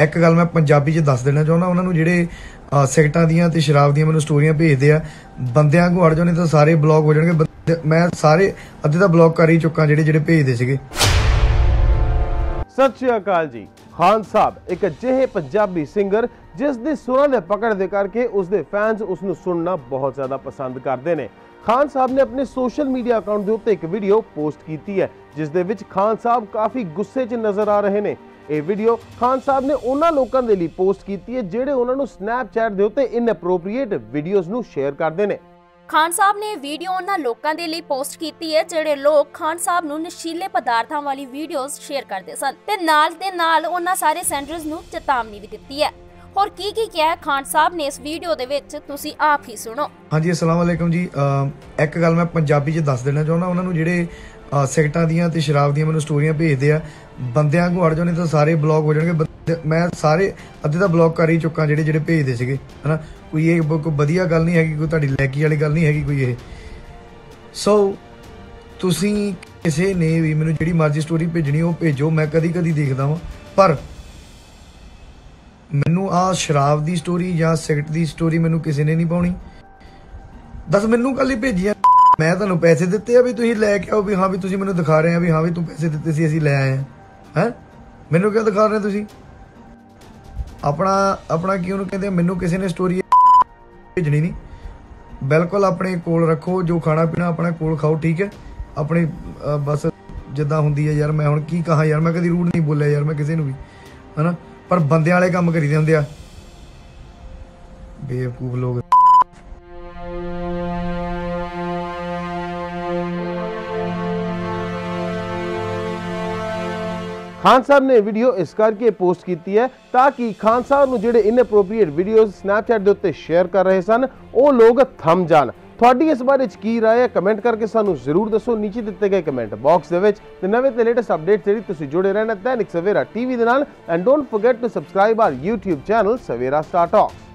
ਇੱਕ ਗੱਲ ਮੈਂ ਪੰਜਾਬੀ 'ਚ ਦੱਸ ਦੇਣਾ ਚਾਹੁੰਦਾ ਉਹਨਾਂ ਨੂੰ ਜਿਹੜੇ ਅਹ, ਦੀਆਂ ਤੇ ਸ਼ਰਾਬ ਦੀਆਂ ਮੈਨੂੰ ਸਟੋਰੀਆਂ ਭੇਜਦੇ ਆ ਬੰਦਿਆਂ ਕੋ ਅੜ ਜਾਣੇ ਤਾਂ ਸਾਰੇ ਬਲੌਕ ਹੋ ਜਾਣਗੇ ਮੈਂ ਸਾਰੇ ਅੱਧੇ ਤਾਂ ਬਲੌਕ ਕਰ ਹੀ ਚੁੱਕਾ ਜਿਹੜੇ ਜਿਹੜੇ ਭੇਜਦੇ ਸੀਗੇ। ਸਤਿ ਸ਼੍ਰੀ ਅਕਾਲ ਜੀ। ਖਾਨ ਸਾਹਿਬ ਇੱਕ ਅਜਿਹੇ ਪੰਜਾਬੀ ਸਿੰਗਰ ਜਿਸ ਦੇ ਸੁਰਾਂ ਦੇ ਪਕੜ ਦੇ ਕਰਕੇ ਉਸ ਦੇ ਫੈਨਸ ਉਸ ਨੂੰ ਸੁਣਨਾ ਬਹੁਤ ਜ਼ਿਆਦਾ ਪਸੰਦ ਕਰਦੇ ਨੇ। ਖਾਨ ਸਾਹਿਬ ਨੇ ਆਪਣੇ ਸੋਸ਼ਲ ਮੀਡੀਆ ਅਕਾਊਂਟ ਦੇ ਉੱਤੇ ਇੱਕ ਵੀਡੀਓ ਪੋਸਟ ਕੀਤੀ ਹੈ ਜਿਸ ਦੇ ਵਿੱਚ ਖਾਨ ਸਾਹਿਬ ਕਾਫੀ ਗੁੱਸੇ 'ਚ ਨਜ਼ਰ ਆ ਰਹੇ ਨੇ। ਇਹ ਵੀਡੀਓ ਖਾਨ ਸਾਹਿਬ ਨੇ ਉਹਨਾਂ ਲੋਕਾਂ ਦੇ ਲਈ ਪੋਸਟ ਕੀਤੀ ਹੈ, ਜਿਹੜੇ ਉਹਨਾਂ ਨੂੰ ਸਨੈਪਚੈਟ ਦੇ ਉੱਤੇ ਇਨਐਪਰੋਪ੍ਰੀਏਟ ਵੀਡੀਓਜ਼ ਨੂੰ ਸ਼ੇਅਰ ਕਰਦੇ ਨੇ। ਖਾਨ ਸਾਹਿਬ ਨੇ ਵੀਡੀਓ ਉਹਨਾਂ ਲੋਕਾਂ ਦੇ ਲਈ ਪੋਸਟ ਕੀਤੀ ਹੈ, ਜਿਹੜੇ ਲੋਕ ਖਾਨ ਸਾਹਿਬ ਨੂੰ ਨਸ਼ੀਲੇ ਪਦਾਰਥਾਂ ਵਾਲੀ ਵੀਡੀਓਜ਼ ਸ਼ੇਅਰ ਕਰਦੇ ਸਨ। ਤੇ ਨਾਲ ਦੇ ਨਾਲ ਉਹਨਾਂ ਸਾਰੇ ਸੈਂਡਰਸ ਨੂੰ ਚੇਤਾਵਨੀ ਵੀ ਦਿੱਤੀ ਹੈ। ਹੋਰ ਕੀ ਕੀ ਕਿਹਾ ਖਾਨ ਸਾਹਿਬ ਨੇ ਇਸ ਵੀਡੀਓ ਦੇ ਵਿੱਚ ਤੁਸੀਂ ਆਪ ਹੀ ਸੁਣੋ। ਹਾਂਜੀ ਅਸਲਾਮ ਵਾਲੇਕਮ ਜੀ। ਇੱਕ ਗੱਲ ਮੈਂ ਪੰਜਾਬੀ 'ਚ ਦੱਸ ਦੇਣਾ ਚਾਹੁੰਦਾ ਉਹਨਾਂ ਨੂੰ ਜਿਹੜੇ ਅਹ, ਦੀਆਂ ਤੇ ਸ਼ਰਾਬ ਦੀਆਂ ਮੈਨੂੰ ਸਟੋਰੀਆਂ ਭੇਜਦੇ ਆ ਬੰਦਿਆਂ ਕੋ ਅੜ ਜਾਣੇ ਤਾਂ ਸਾਰੇ ਬਲੌਕ ਹੋ ਜਾਣਗੇ ਮੈਂ ਸਾਰੇ ਅੱਧੇ ਤਾਂ ਬਲੌਕ ਕਰ ਹੀ ਚੁੱਕਾ ਜਿਹੜੇ ਜਿਹੜੇ ਭੇਜਦੇ ਸੀਗੇ ਹਨਾ? ਕੋਈ ਇਹ ਕੋਈ ਵਧੀਆ ਗੱਲ ਨਹੀਂ ਹੈਗੀ ਕੋਈ ਤੁਹਾਡੀ ਲੈਕੀ ਵਾਲੀ ਗੱਲ ਨਹੀਂ ਹੈਗੀ ਕੋਈ ਇਹ। ਸੋ ਤੁਸੀਂ ਕਿਸੇ ਨੇ ਵੀ ਮੈਨੂੰ ਜਿਹੜੀ ਮਰਜ਼ੀ ਸਟੋਰੀ ਭੇਜਣੀ ਉਹ ਭੇਜੋ ਮੈਂ ਕਦੀ ਕਦੀ ਦੇਖਦਾ ਵਾਂ ਪਰ ਮੈਨੂੰ ਆ ਸ਼ਰਾਬ ਦੀ ਸਟੋਰੀ ਜਾਂ ਸਿਗਰਟ ਦੀ ਸਟੋਰੀ ਮੈਨੂੰ ਕਿਸੇ ਨੇ ਨਹੀਂ ਪਾਉਣੀ। ਦੱਸ, ਮੈਨੂੰ ਕੱਲ ਹੀ ਭੇਜੀਆਂ। ਮੈਂ ਤੁਹਾਨੂੰ ਪੈਸੇ ਦਿੱਤੇ ਆ ਵੀ ਤੁਸੀਂ ਲੈ ਕੇ ਆਓ ਵੀ ਹਾਂ ਵੀ ਤੁਸੀਂ ਮੈਨੂੰ ਦਿਖਾ ਰਹੇ ਆ ਵੀ ਹਾਂ ਵੀ ਤੂੰ ਪੈਸੇ ਦਿੱਤੇ ਸੀ, ਅਸੀਂ ਲੈ ਆਏ ਆ। ਹੈ? ਮੈਨੂੰ ਕਿਉਂ ਦਿਖਾ ਰਹੇ ਤੁਸੀਂ? ਆਪਣਾ ਆਪਣਾ ਕੀ ਉਹਨੂੰ ਕਹਿੰਦੇ ਮੈਨੂੰ ਕਿਸੇ ਨੇ ਸਟੋਰੀ ਭੇਜਣੀ ਨਹੀਂ। ਬਿਲਕੁਲ ਆਪਣੇ ਕੋਲ ਰੱਖੋ, ਜੋ ਖਾਣਾ ਪੀਣਾ ਆਪਣੇ ਕੋਲ ਖਾਓ, ਠੀਕ ਹੈ? ਆਪਣੀ ਬਸ ਜਿੱਦਾਂ ਹੁੰਦੀ ਹੈ ਯਾਰ, ਮੈਂ ਹੁਣ ਕੀ ਕਹਾਂ ਯਾਰ, ਮੈਂ ਕਦੀ ਰੂਡ ਨਹੀਂ ਬੋਲਿਆ ਯਾਰ, ਮੈਂ ਕਿਸੇ ਨੂੰ ਵੀ। ਹਨਾ? ਪਰ ਬੰਦਿਆਂ ਵਾਲੇ ਕੰਮ ਕਰੀਦੇ ਹੁੰਦੇ ਆ। ਬੇਵਕੂਫ ਲੋਕ। ਖਾਨ ਸਾਹਿਬ ਨੇ ਵੀਡੀਓ ਇਸ ਕਰਕੇ ਪੋਸਟ ਕੀਤੀ ਹੈ ਤਾਂ ਕਿ ਖਾਨ ਸਾਹਿਬ ਨੂੰ ਜਿਹੜੇ ਇਨਐਪਰੋਪ੍ਰੀਏਟ ਵੀਡੀਓਜ਼ ਸਨੈਪਚੈਟ ਦੇ ਉੱਤੇ ਸ਼ੇਅਰ ਕਰ ਰਹੇ ਸਨ, ਉਹ ਲੋਕ ਥੰਮ ਜਾਣ। ਤੁਹਾਡੀ ਇਸ ਬਾਰੇ ਚ ਕੀ ਰਾਏ ਹੈ? ਕਮੈਂਟ ਕਰਕੇ ਸਾਨੂੰ ਜ਼ਰੂਰ ਦੱਸੋ। ਨੀਚੇ ਦਿੱਤੇ ਗਏ ਕਮੈਂਟ ਬਾਕਸ ਦੇ ਵਿੱਚ ਤੇ ਨਵੇਂ ਤੇ ਲੇਟੈਸਟ ਅਪਡੇਟ ਜਿਹੜੀ ਤੁਸੀਂ ਜੁੜੇ ਰਹਿਣਾ ਦੈਨਿਕ ਸਵੇਰਾ ਟੀਵੀ ਦੇ ਨਾਲ। And don't forget to subscribe our YouTube channel Savera star talk